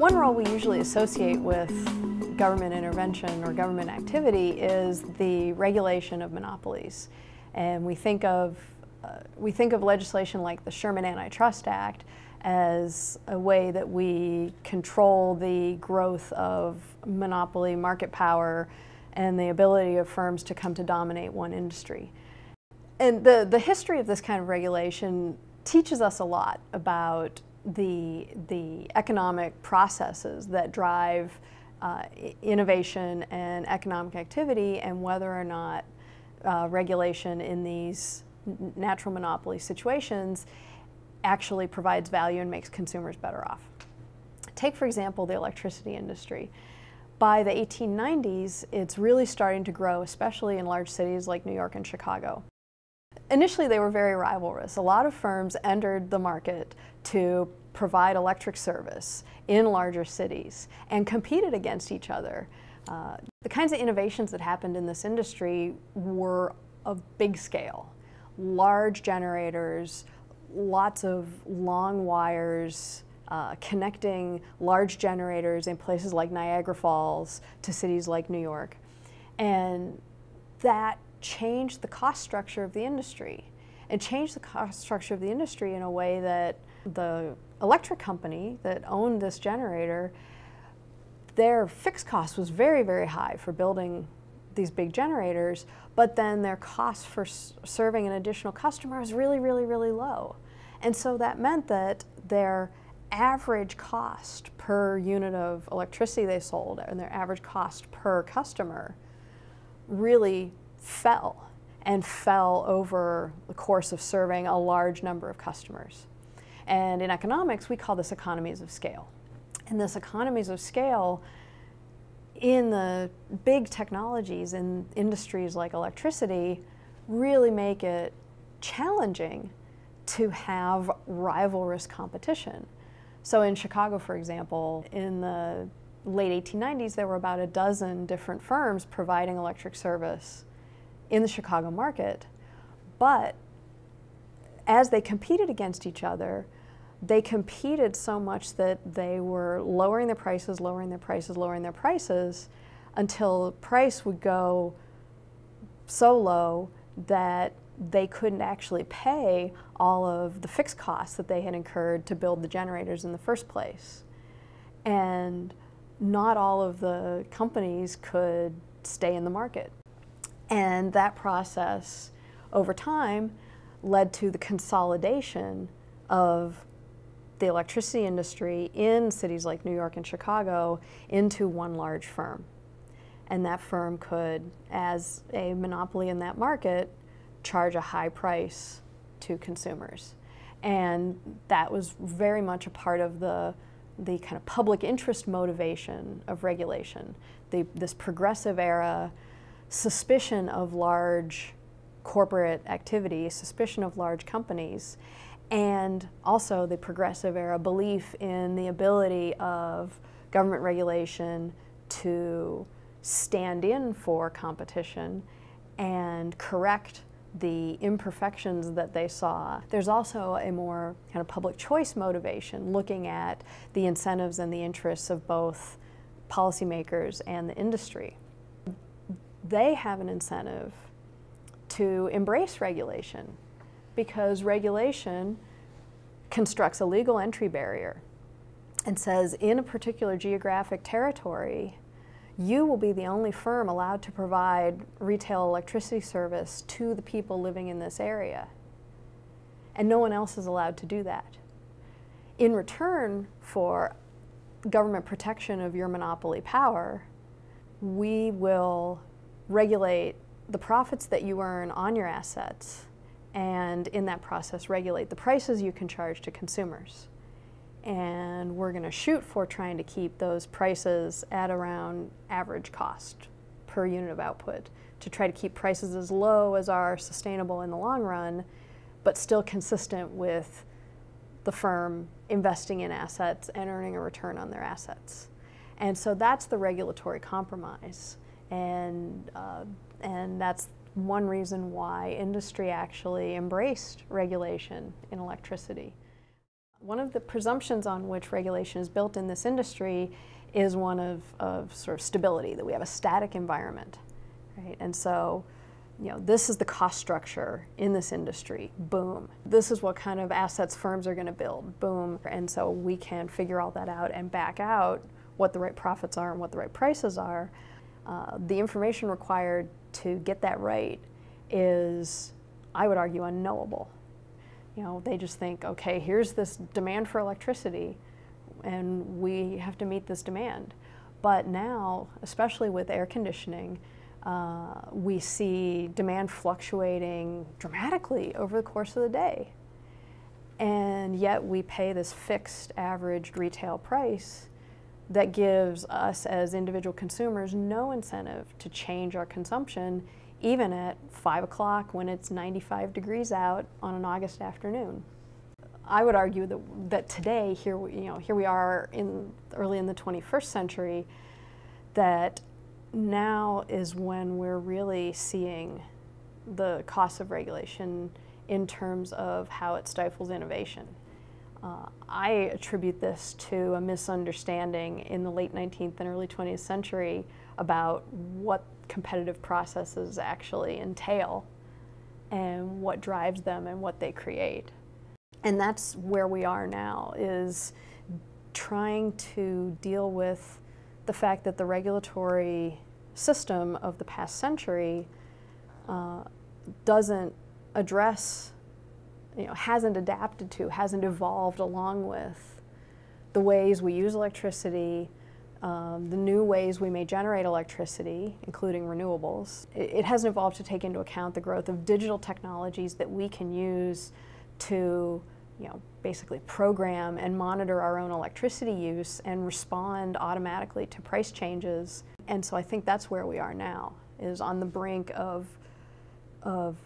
One role we usually associate with government intervention or government activity is the regulation of monopolies. And we think of, uh, we think of legislation like the Sherman Antitrust Act as a way that we control the growth of monopoly market power and the ability of firms to come to dominate one industry. And the, the history of this kind of regulation teaches us a lot about the, the economic processes that drive uh, innovation and economic activity and whether or not uh, regulation in these natural monopoly situations actually provides value and makes consumers better off. Take, for example, the electricity industry. By the 1890s, it's really starting to grow, especially in large cities like New York and Chicago. Initially, they were very rivalrous. A lot of firms entered the market to provide electric service in larger cities and competed against each other. Uh, the kinds of innovations that happened in this industry were of big scale. Large generators, lots of long wires, uh, connecting large generators in places like Niagara Falls to cities like New York. And that changed the cost structure of the industry. and changed the cost structure of the industry in a way that the electric company that owned this generator, their fixed cost was very, very high for building these big generators, but then their cost for serving an additional customer was really, really, really low. And so that meant that their average cost per unit of electricity they sold and their average cost per customer really fell and fell over the course of serving a large number of customers. And in economics, we call this economies of scale. And this economies of scale in the big technologies in industries like electricity really make it challenging to have rivalrous competition. So in Chicago, for example, in the late 1890s, there were about a dozen different firms providing electric service in the Chicago market. But as they competed against each other, they competed so much that they were lowering their prices, lowering their prices, lowering their prices until price would go so low that they couldn't actually pay all of the fixed costs that they had incurred to build the generators in the first place. And not all of the companies could stay in the market. And that process over time led to the consolidation of the electricity industry in cities like New York and Chicago into one large firm. And that firm could, as a monopoly in that market, charge a high price to consumers. And that was very much a part of the, the kind of public interest motivation of regulation. The, this progressive era suspicion of large corporate activity, suspicion of large companies, and also the progressive era belief in the ability of government regulation to stand in for competition and correct the imperfections that they saw. There's also a more kind of public choice motivation looking at the incentives and the interests of both policymakers and the industry they have an incentive to embrace regulation because regulation constructs a legal entry barrier and says in a particular geographic territory, you will be the only firm allowed to provide retail electricity service to the people living in this area. And no one else is allowed to do that. In return for government protection of your monopoly power, we will regulate the profits that you earn on your assets and in that process regulate the prices you can charge to consumers. And we're going to shoot for trying to keep those prices at around average cost per unit of output to try to keep prices as low as are sustainable in the long run, but still consistent with the firm investing in assets and earning a return on their assets. And so that's the regulatory compromise and uh, and that's one reason why industry actually embraced regulation in electricity. One of the presumptions on which regulation is built in this industry is one of, of sort of stability, that we have a static environment, right? And so, you know, this is the cost structure in this industry, boom. This is what kind of assets firms are going to build, boom. And so we can figure all that out and back out what the right profits are and what the right prices are. Uh, the information required to get that right is, I would argue, unknowable. You know, they just think, okay, here's this demand for electricity, and we have to meet this demand. But now, especially with air conditioning, uh, we see demand fluctuating dramatically over the course of the day. And yet we pay this fixed averaged retail price that gives us as individual consumers no incentive to change our consumption even at 5 o'clock when it's 95 degrees out on an August afternoon. I would argue that, that today, here, you know, here we are in early in the 21st century, that now is when we're really seeing the cost of regulation in terms of how it stifles innovation. Uh, I attribute this to a misunderstanding in the late 19th and early 20th century about what competitive processes actually entail and what drives them and what they create. And that's where we are now is trying to deal with the fact that the regulatory system of the past century uh, doesn't address, you know, hasn't adapted to, hasn't evolved along with the ways we use electricity, um, the new ways we may generate electricity, including renewables. It, it, hasn't evolved to take into account the growth of digital technologies that we can use to you know, basically program and monitor our own electricity use and respond automatically to price changes. And so I think that's where we are now, is on the brink of, of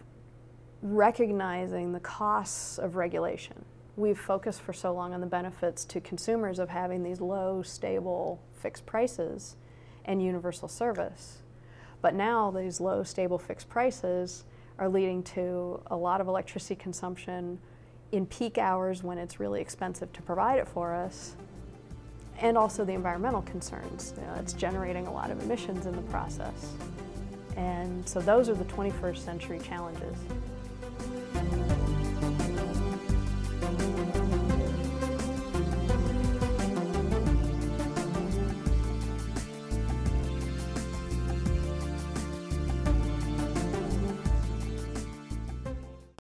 recognizing the costs of regulation. We've focused for so long on the benefits to consumers of having these low, stable, fixed prices and universal service. But now these low, stable, fixed prices are leading to a lot of electricity consumption in peak hours when it's really expensive to provide it for us, and also the environmental concerns. You know, it's generating a lot of emissions in the process. And so those are the 21st century challenges.